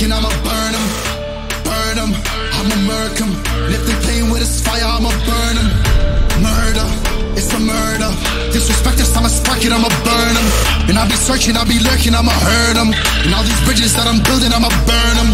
And I'ma burn them, burn them. I'ma murk them. Lift the pain playing with this fire, I'ma burn them. Murder, it's a murder. I'ma spark it, I'ma burn them. And I'll be searching, I'll be lurking, I'ma hurt them. And all these bridges that I'm building, I'ma burn them.